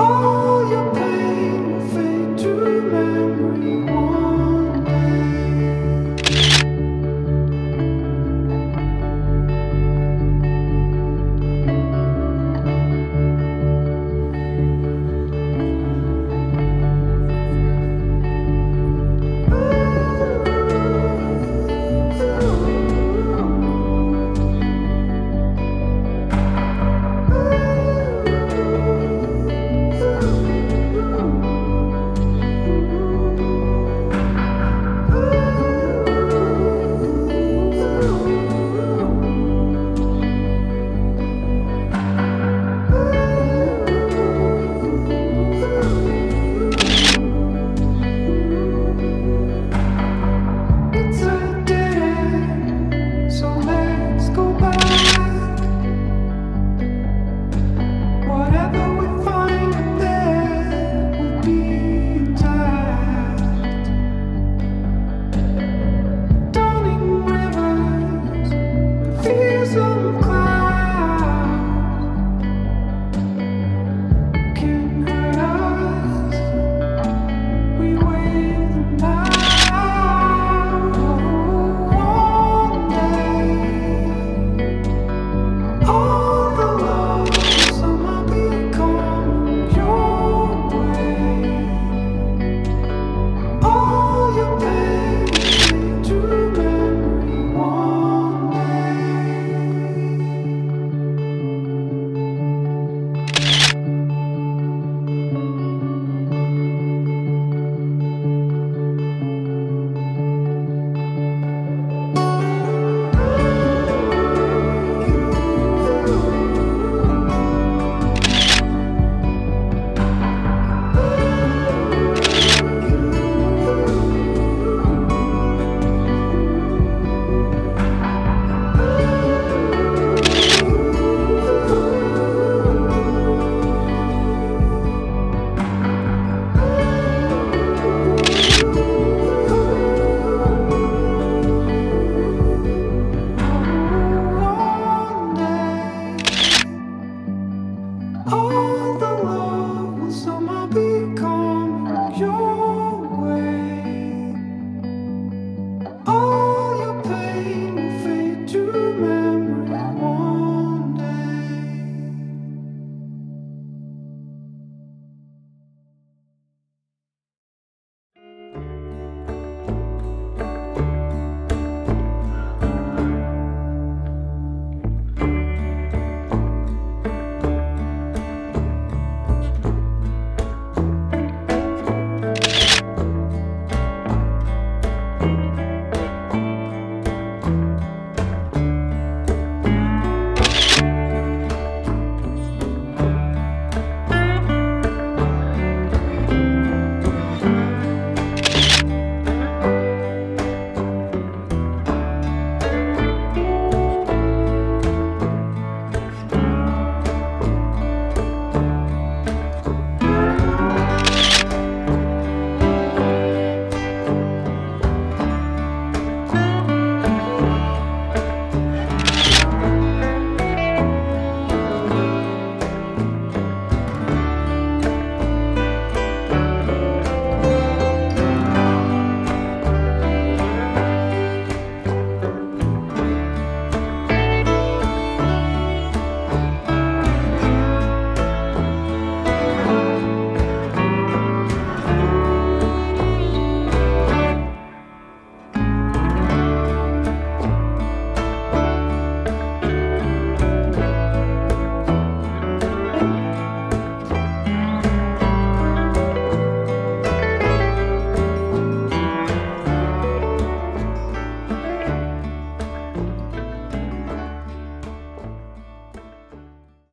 Oh. Oh.